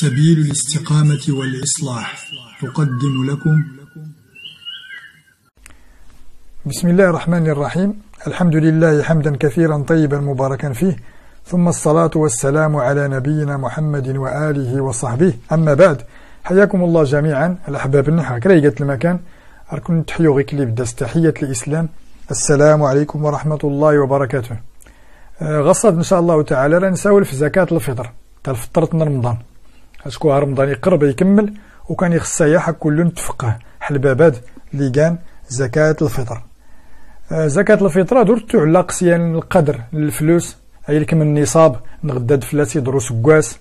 سبيل الاستقامة والإصلاح. تقدم لكم. بسم الله الرحمن الرحيم. الحمد لله حمدا كثيرا طيبا مباركا فيه. ثم الصلاة والسلام على نبينا محمد وآله وصحبه. أما بعد حياكم الله جميعا. الأحباب النحو كريقة المكان. أركن تحيو غيك بدا تحية الإسلام. السلام عليكم ورحمة الله وبركاته. آه، غصد إن شاء الله تعالى رنساول في زكاة الفطر. تاع رمضان أشكو رمضان يقرب يكمل وكان يخص حق كل تفقه. حل اللي كان زكاة الفطر. آه، زكاة الفطر درتو على قسيان القدر للفلوس. أي لكم النصاب نغداد فلاسي دروس قواس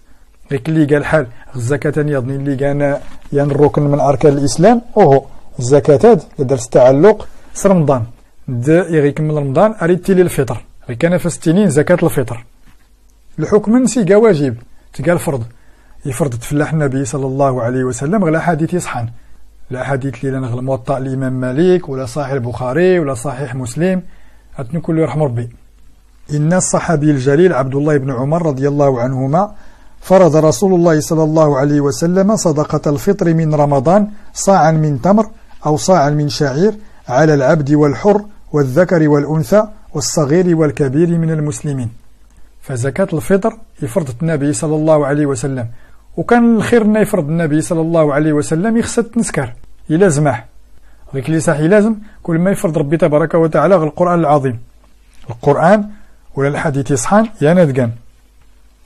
غيك اللي قال حال الزكاة يظني اللي كان يعني الركن من أركان الإسلام. وهو الزكاة درس تعلق رمضان. دا يغيكمل رمضان أريد تيلي الفطر. كان فستينين زكاة الفطر. الحكم نسي واجب. تقال فرض. يفرض تفلاح النبي صلى الله عليه وسلم غير حديث يصحن لا حديث اللي نغل موطأ الإمام مالك ولا صحيح البخاري ولا صحيح مسلم. أتني كل يرحم ربي. إن الصحابي الجليل عبد الله بن عمر رضي الله عنهما فرض رسول الله صلى الله عليه وسلم صدقة الفطر من رمضان صاعا من تمر أو صاعا من شعير على العبد والحر والذكر والأنثى والصغير والكبير من المسلمين. فزكاة الفطر يفرض النبي صلى الله عليه وسلم. وكان الخير أن يفرض النبي صلى الله عليه وسلم يخصد تنسكر يلازمه. غيك اللي صح يلازم كل ما يفرض ربي تبارك وتعالى القرآن العظيم. القرآن ولا الحديث يصحان يا ندقان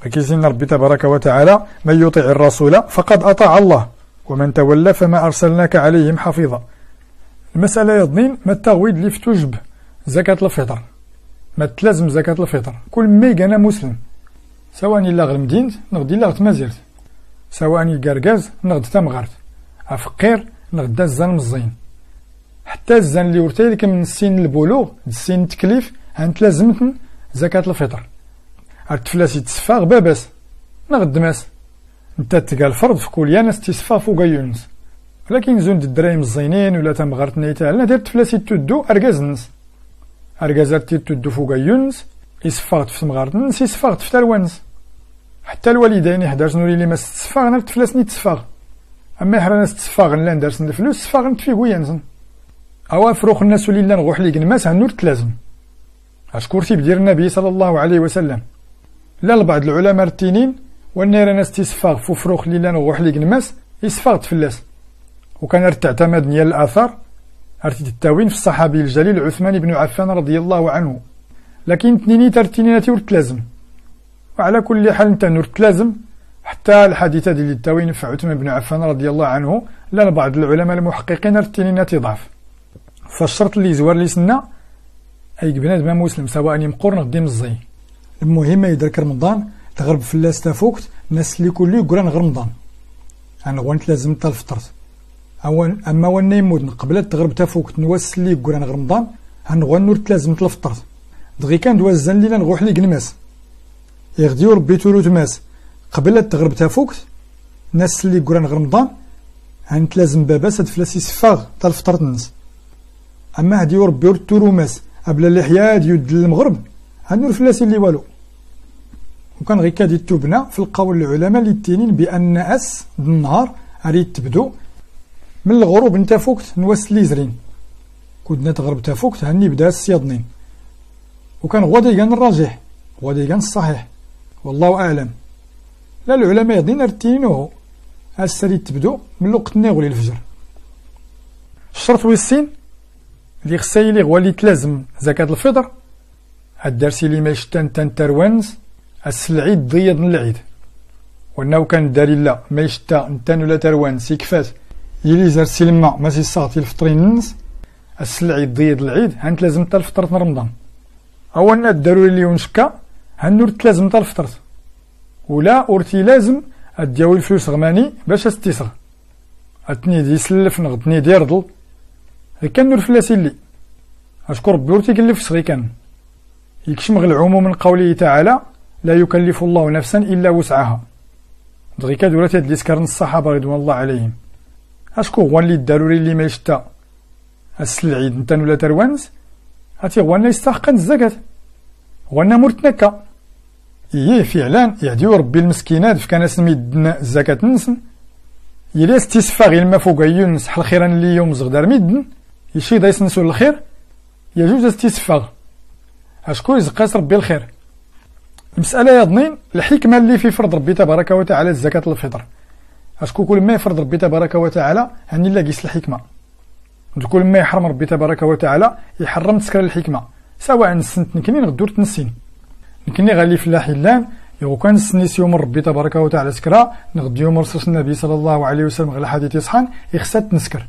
فكيزين ربي تبارك وتعالى من يطع الرسول فقد أطاع الله ومن تولى فما أرسلناك عليهم حفيظا. المسألة يضنين ما التغويد اللي فتوجب زكاة الفطر. ما تلازم زكاة الفطر. كل ما يقانا مسلم سواء إلا غير مدينة نغدي إلا تمازيرت سواء الكركاز نغد تمغرت. أفقير نغدا الزان مزين. حتى الزان اللي ورتي من السن البلوغ السن التكليف هانت لازمتن زكاة الفطر. التفلاس يتسفاغ باباس نغد ماس. انت تلقى الفرض في كل ناس تسفا فوق يونس. ولكن زون الدراهم الزينين ولا تمغرت نيتا لا دير تفلاس يتودو اركاز الناس اركازات تودو فوق يونس. يسفاغت في تمغرت نس يسفاغت في تالوانس حتى الوالدين يحضر شنو اللي ما ستسفاغ أنا التفلاس ني تسفاغ اما يحرى ناس تسفاغ لا ندرس الفلوس تسفاغ نتفيقو ينزن أوا فروخ الناس اللي لا نغوح لي نماس هنور تلازم. اشكرتي بدير النبي صلى الله عليه وسلم. لا لبعض العلماء التينين والنير ناس تسفاغ فو فروخ اللي لا نغوح لي نماس يسفاغ تفلاس وكان ارتعتمد نيال الآثار ارتي التاوين في الصحابي الجليل عثمان بن عفان رضي الله عنه. لكن تنيني ترتينيناتي ورتلازم. وعلى كل حال انت نور تلازم حتى الحادثة ديال التاوين في عثمان بن عفان رضي الله عنه لا بعض العلماء المحققين ارتينيناتي ضعف فالشرط اللي زوار لي سنة أي بنادم مسلم سواء يمقور نقدم الزي. المهم يدرك رمضان تغرب فلاس تافوكت ناس اللي كل يقران غير رمضان. أنا غوانت لازم تالفطرت أوان أما وأنا يمود قبل تغرب تافوكت نواس اللي يقران غير رمضان هنغوان نور لازم تلفطرت دغي كان دوازن لينا نغوح لي قنماس. يغديو ربي تولو تماس قبل تغرب تافوكت ناس اللي يقران غير رمضان هانت لازم باباس هاد فلاس يسفاغ تالفطرت الناس. أما هدي ربي تولو ماس قبل الإحياد يد المغرب هنور فلاسي اللي والو. وكان غير كادي تبنى في القول العلماء اللي تينين بأن أس النهار أريد تبدو. من الغروب انت فوقت نواس اللي زرين كودنا تغرب تفوقت هني بدا السياضنين. وكان غادي كان الراجح غادي كان الصحيح. والله أعلم. لا العلماء يدين ارتينوه السريد تبدو من الوقت ناغولي الفجر الشرط والسين اللي خصها لي هو اللي تلازم زكاة الفطر الدرسي اللي ما يشتان تان تروانز السلعيد ضيض من العيد. وأنه كان داري لا ما يشتا نتان ولا تروان سيكفات يلي زار سلمة ما سيصاغتي الفطرين الناس السلعيد ضيض العيد هانت لازم تا الفطرة رمضان. أو أن الضروري اللي ونشكا هنور تلازم تا الفطرة ولا أورتي لازم أدياو الفلوس غماني باش أستيسر. أتني دي سلف نغتني دي رضل كان نور فلاسي اللي. أشكر ربي ورتي كلف صغي كان. يكشم غير العموم من قوله تعالى لا يكلف الله نفسا إلا وسعها. دغي كادولات هاد ليسكارن الصحابة رضوان الله عليهم. أشكو هو اللي الضروري اللي ما يشتا. السلعيد نتان ولا تروانز؟ هاتي غوانا يستحقن الزكاة. غوانا مرتنكا إيه فعلا. يهديو ربي المسكينات في كان سميد الزكاة نسن يلي استسفاغ ما فوق يونس حل خيرا اللي يوم زغدار ميدن يشي دا يسنسو الخير يجوز استسفاغ. أشكو يزقاس ربي الخير. المسألة يا ضنين الحكمة اللي في فرض ربي تبارك وتعالى الزكاة الفطر أشكو كل ما يفرض ربي تبارك وتعالى هني لا قيس الحكمة. كل ما يحرم ربي تبارك وتعالى يحرم تسكر الحكمة. سواء نسنت نكني غدور تنسين. نكني غالي في اللاحلان يغو كان سنيس يوم ربي تبارك وتعالى سكرا نغد يوم رسول النبي صلى الله عليه وسلم غير حديث يصحان يخسات نسكر.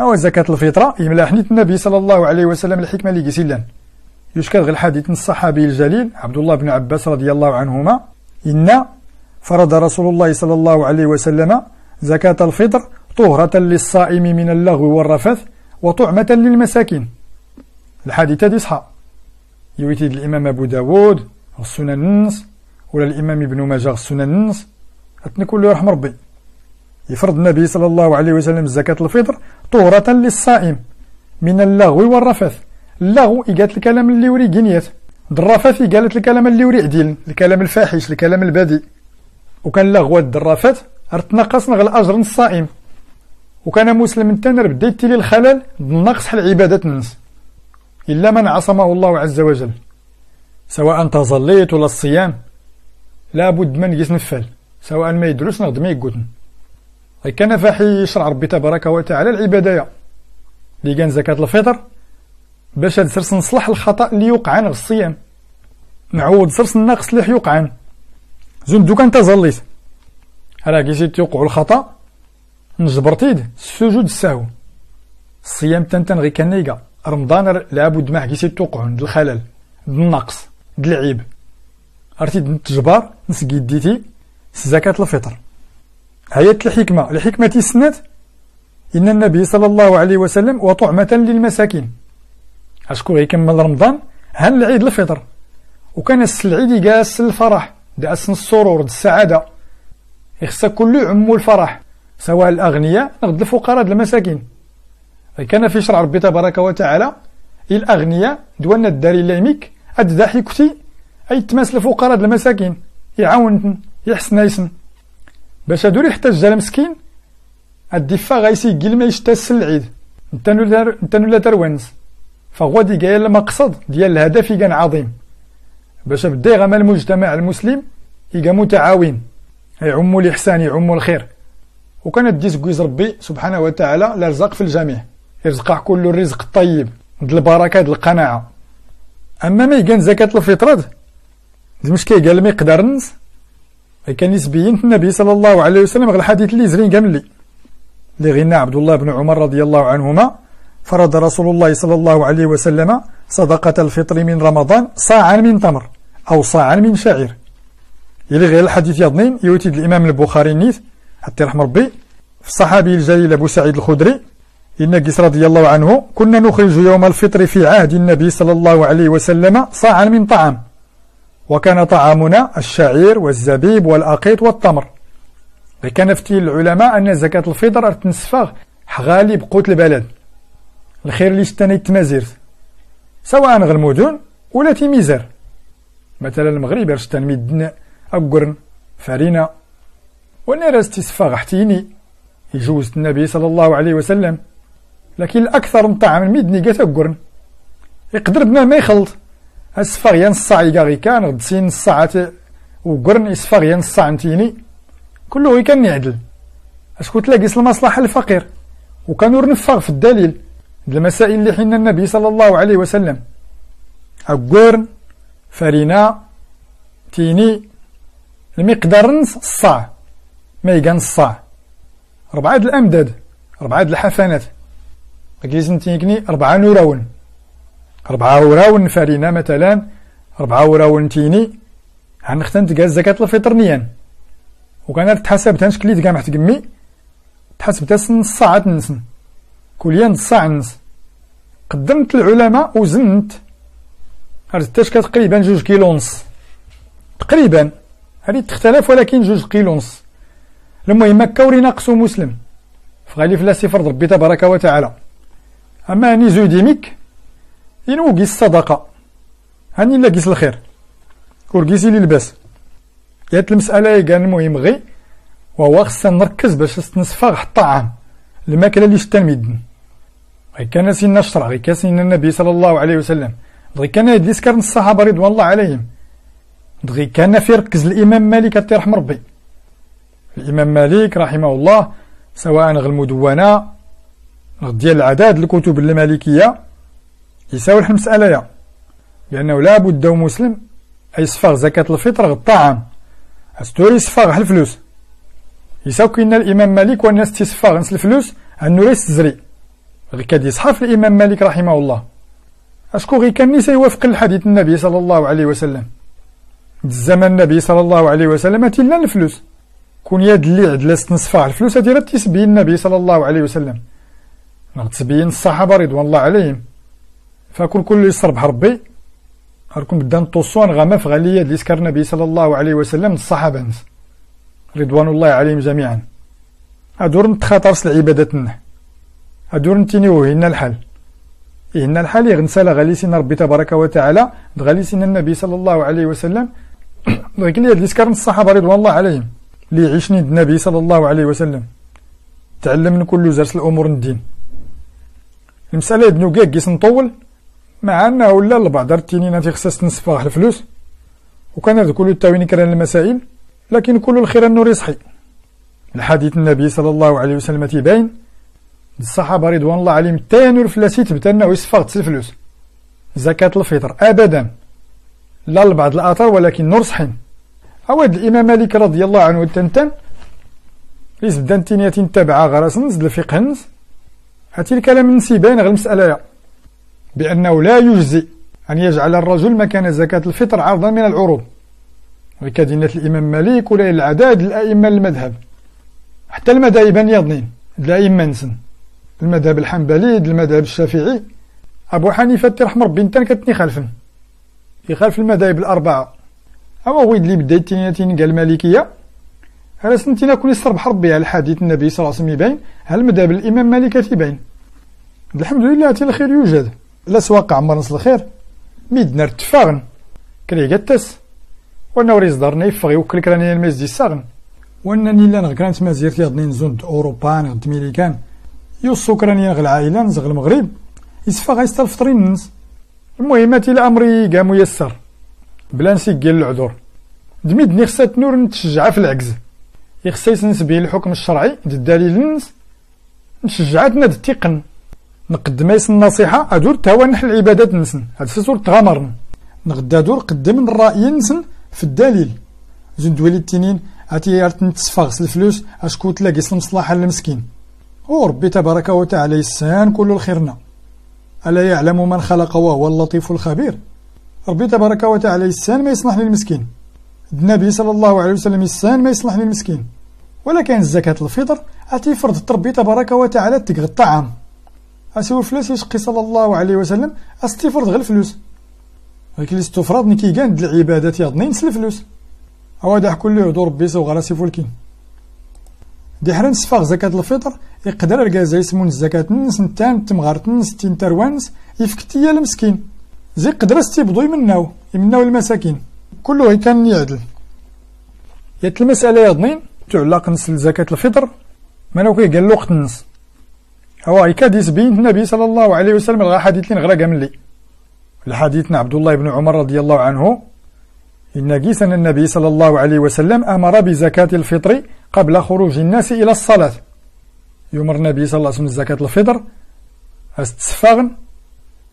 أو زكاة الفطرة يملا حنيت النبي صلى الله عليه وسلم الحكمة اللي قيسيلان يشكر غير الحديث الصحابي الجليل عبد الله بن عباس رضي الله عنهما. إن فرض رسول الله صلى الله عليه وسلم زكاة الفطر طهرة للصائم من اللغو والرفث وطعمة للمساكين. الحديث هذه صحة يويتيد الإمام أبو داود السنن النص ولا الإمام ابن ماجه السنن النص. أتني كله رحم ربي يفرض النبي صلى الله عليه وسلم زكاة الفطر طهرة للصائم من اللغو والرفث. اللغو قالت الكلام اللي يوري جنيات الرفث قالت الكلام اللي يوري عديل الكلام الفاحش الكلام البذيء وكان اللغو الدرافات ارتنقص نغل أجر الصائم. وكان مسلم تنر بديت لي الخلل بالنقص حل عبادة الناس. إلا من عصمه الله عز وجل. سواء تظليت ولا الصيام لابد من يسنفل سواء ما يدرس نغد ما يقودن كان فاحي يشرع ربي تبارك وتعالى العبادة. اللي كان زكاة الفطر باش سرس نصلح الخطأ اللي يوقع غ الصيام. نعود سرس الناقص اللي يوقعن زون دوكا انت زليت راه كي توقع الخطأ نجبرتيد السجود السهو. الصيام تنتن غي كنيقا رمضان لابد ما كيسي توقعون الخلل النقص العيب. ارتيد نتجبر نسقي ديتي زكاة الفطر. هيت الحكمة الحكمة السنة إن النبي صلى الله عليه وسلم وطعمة للمساكين. أشكو يكمل رمضان؟ هل العيد الفطر. وكان العيد يقاس الفرح داس السرور السعادة. يخصى كل عمو الفرح سواء الأغنياء نغد الفقراء المساكين. كان في شرع ربي تبارك وتعالى الأغنياء دوانا الداري لايميك أد ضحكتي أي تماس الفقراء المساكين يعاون يحسن يسن. باش هادو يحتاج المسكين الدفا غايسي قيل ما يشتاس العيد. انت نولا تروانس. فغادي كاين المقصد ديال الهدف كان عظيم. باش بدا غما المجتمع المسلم يبقى متعاون. يعم الإحسان يعم الخير. وكانت ديس كويز ربي سبحانه وتعالى لرزق في الجميع. يرزق كل الرزق الطيب د البركة د القناعة. أما ما يكون زكاة الفطرة المشكل قال مقدار الناس كان يسبين النبي صلى الله عليه وسلم غير الحديث اللي زرين كامل اللي غنى عبد الله بن عمر رضي الله عنهما فرض رسول الله صلى الله عليه وسلم صدقة الفطر من رمضان صاعا من تمر أو صاعا من شعير. يلي غير الحديث يضنين يوتيد الإمام البخاري نيث حتى رحم ربي في الصحابي الجليل أبو سعيد الخدري إن قيس رضي الله عنه كنا نخرج يوم الفطر في عهد النبي صلى الله عليه وسلم صاعا من طعام. وكان طعامنا الشعير والزبيب والأقيط والتمر. كان فتي العلماء أن زكاة الفطر تنسفغ غالب قوت البلد. الخير اللي استنيت تمازيرت سواء غير المدن ولا تيميزر مثلا المغرب رشتان ميدن أقرن فرينا وأنا راستي صفا غحتيني يجوز النبي صلى الله عليه وسلم. لكن الأكثر من طعام ميدني قات أقرن يقدر بنا ما يخلط. أسفاغ ينص غي كان غد سين الساعة وقرن يسفاغ ينص نتيني كله كان يعدل. أسكو تلاقي المصلحة الفقير. وكانوا رنفاغ في الدليل. المسائل اللي حين النبي صلى الله عليه وسلم. أقرن فرينا تيني المقدار نص الصاع. ما يقان الصاع. ربعة الأمداد ربعة الحفنات. كيس نتيكني أربعة نوراون. أربعة وراون فرينا مثلا. أربعة وراون تيني. هنختن تقاز زكاة الفطر نيان. وكان تحسب تنشكلي تقام تقمي تحسب تسن الصاعة نسن كل يوم الصاع نس قدمت العلماء وزنت. هرزتاش تقريبا جوج كيلو ونص تقريبا. هذه تختلف ولكن جوج كيلو ونص المهم هكا وريناقصو مسلم. فغالي فرض ربي تبارك وتعالى. اما هاني زوديميك إنو قيس الصدقة هاني لا قيس الخير. ورقيسي لي الباس جات المسألة كان المهم غي وهو خصنا نركز باش نصفغ الطعام الماكلة اللي شتا غي كان سينا الشرع غي كان سينا النبي صلى الله عليه وسلم. غي كان هاد سكر الصحابة رضوان الله عليهم. غي كان في ركز الإمام مالك رحم ربي. الإمام مالك رحمه الله سواء غير المدونة ديال العداد الكتب المالكية يساوي المسألة يا لأنه لا بد مسلم يصفغ زكاة الفطر الطعام. أستوري يصفغ الفلوس. يساوي كينا الإمام مالك والناس تصفغ نس الفلوس أنه ليس تزري غير كاد يصحف الإمام مالك رحمه الله. أشكو غي كان نيسا يوافق الحديث النبي صلى الله عليه وسلم. الزمن النبي صلى الله عليه وسلم تيلا الفلوس كون يد اللي عدلس نصفع الفلوس هادي راه تسبين النبي صلى الله عليه وسلم. تسبين الصحابة رضوان الله عليهم. فكل كل يصربح ربي راكم بدا نطوسون غاما في غالية اللي سكر النبي صلى الله عليه وسلم الصحابة رضوان الله عليهم جميعا. أدور نتخاطرس العبادة النح أدور نتيني وهنا الحل إهنا الحال. يغنسال غاليسين ربي تبارك وتعالى. غاليسين النبي صلى الله عليه وسلم. لكن اللي سكر الصحابة رضوان الله عليهم. اللي يعيشني النبي صلى الله عليه وسلم. تعلم كل زرس الأمور الدين. المسألة ابن كيس نطول مع أنه ولا البعض التنين خصاص نصفاح الفلوس وكان هذا كل التاوين كران المسائل لكن كل الخير النور يصحي الحديث النبي صلى الله عليه وسلم تبين الصحابة رضوان الله عليهم تانور فلاسي تبت أنه يصفغ الفلوس زكاة الفطر أبدا. لا لبعض الآثار ولكن نور صحين. أود الإمام مالك رضي الله عنه تنتن ليس بدان تينياتين تابعة غرس نزل الفقه نز هاتي الكلام نسيبين غير المسألة بأنه لا يجزي أن يجعل الرجل مكان زكاة الفطر عرضا من العروض. وكدينة الإمام مالك ولا العداد الأئمة المذهب حتى المذاهب يضنين الأئمة نسن. المذهب الحنبلي المذهب الشافعي. أبو حنيفة رحمه ربي انت كتني خالفن. يخالف المذاهب الأربعة. أما هو اللي بدا يتينياتين قال المالكية هذا سنتينا كل يصرب ربي على حديث النبي صلى الله عليه وسلم يبين هل مذهب الإمام مالك تبين الحمد لله تي الخير يوجد. لا سواق عمر نص الخير. ميدنا ارتفاغن كري قتس وأنا وريز دارنا يفغي وكل كراني الميز دي الساغن وأنا نيلا نغكرانت مازيرتي غدني زوند أوروبا غد ميريكان يوصو كراني نغ العائلة نزغ المغرب. يسفغ يستلفطرين الناس المهم إلى امري كاع ميسر بلا نسيقل العذور. دميدني خصها نور نتشجع في العكز يخصها يسنسبي الحكم الشرعي الدليل الناس نشجعتنا التقن. نقدم يس النصيحة أدور توا نحل العبادات نسن. هاد سور تغامرن. نغدا دور قدم الرأي نسن في الدليل. زند ولي التنين هاتي يارت نتصفغس الفلوس أشكو تلاقي المصلحة للمسكين وربي تبارك وتعالى يسان كل الخيرنا. ألا يعلم من خلق وهو اللطيف الخبير. ربي تبارك وتعالى يسان ما يصلح للمسكين. النبي صلى الله عليه وسلم يسان ما يصلح للمسكين. ولكن زكاة الفطر أتي فرض ربي تبارك وتعالى تقغ الطعام. أسيو الفلوس يشقي صلى الله عليه وسلم أستفرض غير الفلوس. ولكن الاستفراض نكي كان العبادات يضني نسل الفلوس. هو داح كل يهدو ربي سو غراسي فولكين. دي حرن سفاغ زكاة الفطر يقدر الكازا يسمون الزكاة نس نتان تمغارت نس تين تروانس يفكتيا المسكين. زي قدر استيبضو يمناو يمناو المساكين. كله كان يعدل. يت المسألة يضنين تعلق نس زكاة الفطر ما كي قال النص هو يكاد يسبين النبي صلى الله عليه وسلم الغا حديث لين غرا ملي الحديثنا عبد الله بن عمر رضي الله عنه إن جيسا النبي صلى الله عليه وسلم أمر بزكاة الفطر قبل خروج الناس إلى الصلاة. يمر النبي صلى الله عليه وسلم زكاة الفطر أستسفاغن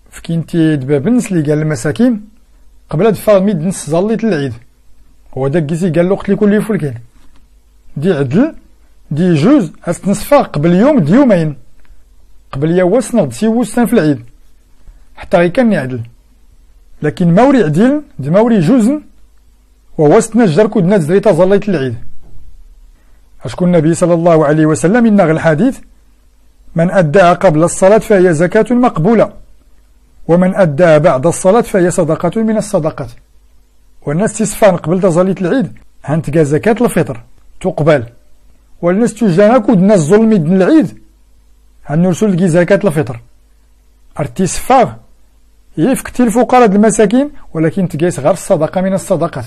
فكينتي دبابنس اللي قال المساكين قبل دفاغ ميد نس زليت العيد. هو داك كيسي قال له قتلي كل يفلكين دي عدل دي جوز استنصفاغ قبل يوم دي يومين. قبل يواس نغد سيوسان في العيد. حتى غي كان يعدل. لكن موري عديل دي موري جوزن ووسطنا الجرك ودنا زريتا ظليت العيد. أشكو النبي صلى الله عليه وسلم إن الحديث من أدى قبل الصلاة فهي زكاة مقبولة ومن أدى بعد الصلاة فهي صدقة من الصدقات. والناس تسفان قبل تظليت العيد هنتقى زكاة الفطر تقبل. والناس تجانا كود الناس ظلمي العيد هنرسل لكي زكاة الفطر. ارتسفاغ يفكتي الفقراء المساكين ولكن تقيس غير الصدقة من الصدقات.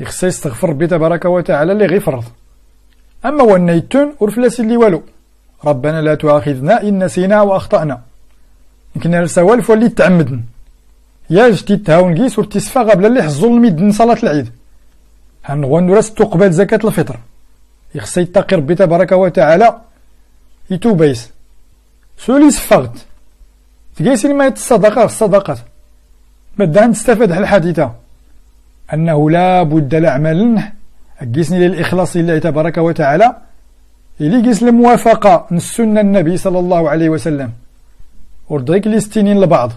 يخص يستغفر ربي تبارك وتعالى اللي غيفرض. أما ونيتون ورفلاس اللي والو. ربنا لا تؤاخذنا إن نسينا وأخطأنا يمكن السوالف واللي تعمدن. يا جتي تهاون كيس ورتيسفا قبل اللي حزو الميدن صلاة العيد. هنغوان راس تقبل زكاة الفطر. يخص يتقي ربي تبارك وتعالى يتوبيس سولي سفغت تقيسي ما الصدقة الصدقات مادا نستفاد الحديثة. أنه لا بد الأعمال أجيسني للإخلاص لله تبارك وتعالى. إلي جيس الموافقة من السنة النبي صلى الله عليه وسلم. ورديك الاستنين لبعض.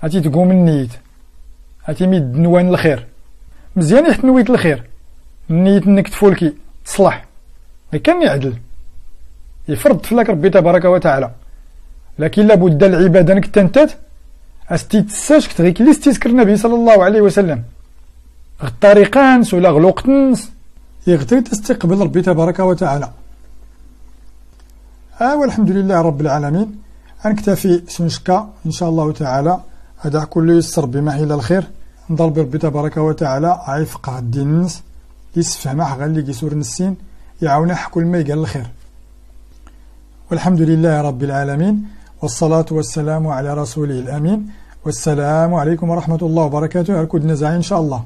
هاتي تقوم النيت. هاتي ميد نوان الخير. مزيان يحت نويت الخير. النيت انك تفولكي تصلح كان يعدل. يفرض فلاك ربي تبارك وتعالى لكن لابد العبادة انك تنتت أستي تساش كتغيك لي استذكر النبي صلى الله عليه وسلم. الطريقان سولا غلوقتنس يغتري تستقبل ربي تبارك وتعالى. آه والحمد لله رب العالمين. أنكتفي سنشكا إن شاء الله تعالى. هذا كله يسر بما إلى الخير. نضرب ربي تبارك وتعالى. عيفقه الدين. النس يسفهمه غير اللي نسين. يعاونه كل ما يقال الخير. والحمد لله رب العالمين والصلاة والسلام على رسوله الأمين والسلام عليكم ورحمة الله وبركاته. أركض نزاعي إن شاء الله.